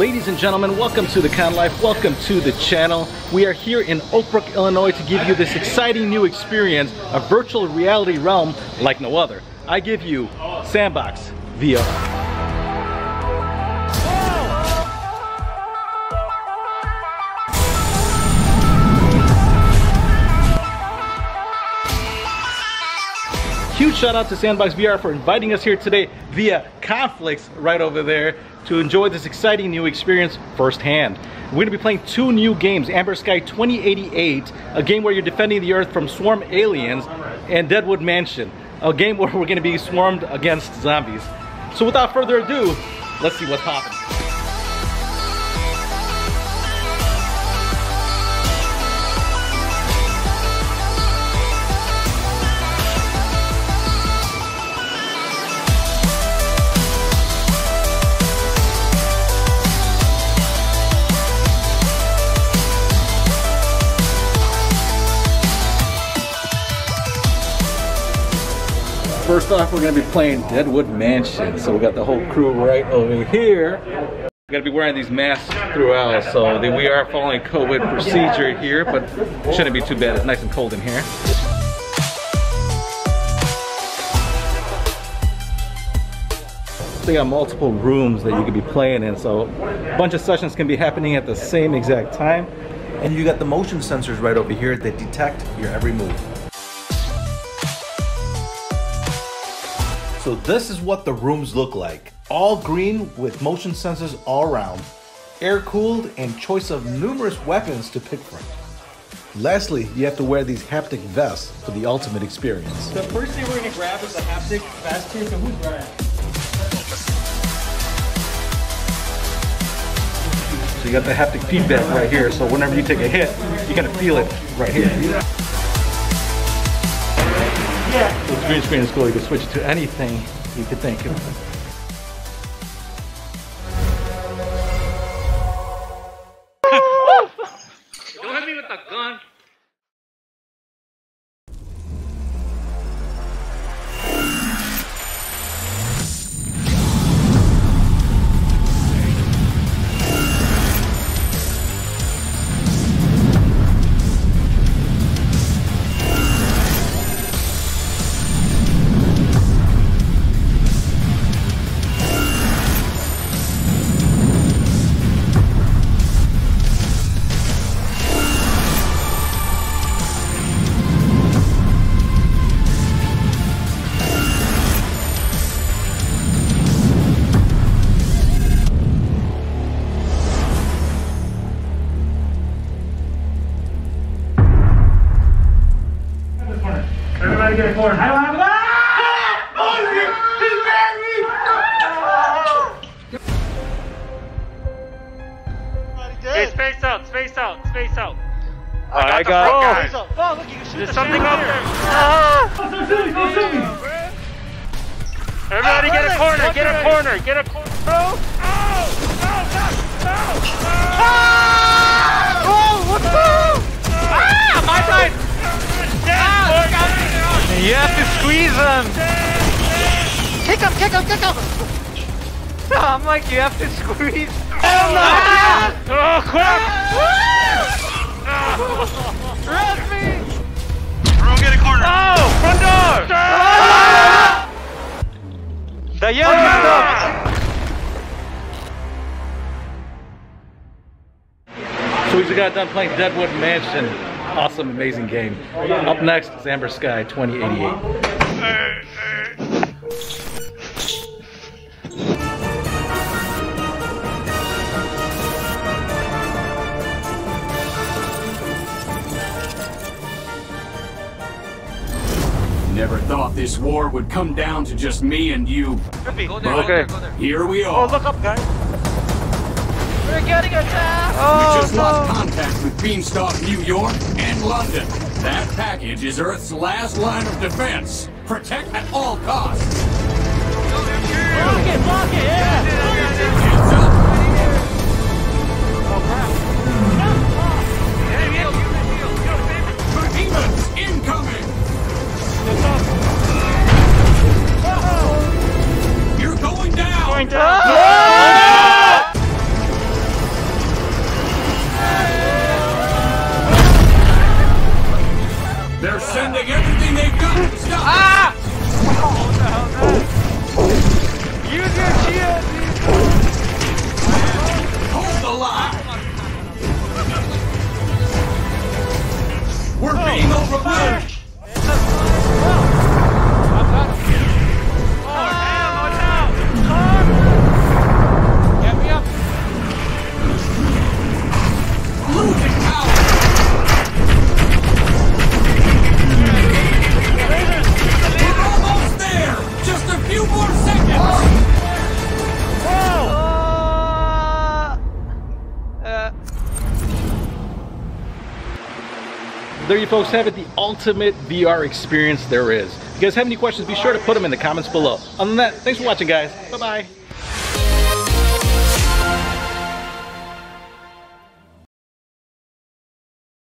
Ladies and gentlemen, welcome to the Khan Life. Welcome to the channel. We are here in Oak Brook, Illinois to give you this exciting new experience, a virtual reality realm like no other. I give you Sandbox VR. Shout out to Sandbox VR for inviting us here today via Conflicts right over there to enjoy this exciting new experience firsthand. We're gonna be playing two new games, Amber Sky 2088, a game where you're defending the Earth from swarm aliens, and Deadwood Mansion, a game where we're gonna be swarmed against zombies. So without further ado, let's see what's popping. First off, we're gonna be playing Deadwood Mansion. So we got the whole crew right over here. We're gonna be wearing these masks throughout, so we are following COVID procedure here, but shouldn't be too bad. It's nice and cold in here. They got multiple rooms that you could be playing in, so a bunch of sessions can be happening at the same exact time. And you got the motion sensors right over here that detect your every move. So this is what the rooms look like. All green with motion sensors all around, air cooled and choice of numerous weapons to pick from. Lastly, you have to wear these haptic vests for the ultimate experience. The first thing we're gonna grab is the haptic vest here, so who's grabbing? So you got the haptic feedback right here, so whenever you take a hit, you're gonna feel it right here. Yeah. Green screen is cool, you can switch it to anything you could think of. Everybody get a. I don't have it. Hey, space out, space out, space out. I got, Oh, Oh, look, you can shoot there's the something up there. Don't shoot me, don't shoot me. Everybody get a corner, get a corner, get a corner. Bro. Oh, Ah, Kick him, kick him, kick. I'm like, you have to squeeze. Ah! Oh, crap. Rest me. Oh, front door. The young stuff. So we just got done playing Deadwood Mansion. Awesome, amazing game. Up next is Amber Sky 2088. Never thought this war would come down to just me and you. Okay. Here we oh, are. Oh, look up, guys. We're getting attacked. we oh, just lost contact with Beanstalk, New York, and London. That package is Earth's last line of defense. Protect at all costs. Block it, block it. Yeah. They're sending everything they've got to stop Ah! What the hell that? Use your shield! Hold the line. There you folks have it, the ultimate VR experience there is. If you guys have any questions, be sure to put them in the comments below. Other than that, thanks for watching guys. Bye-bye.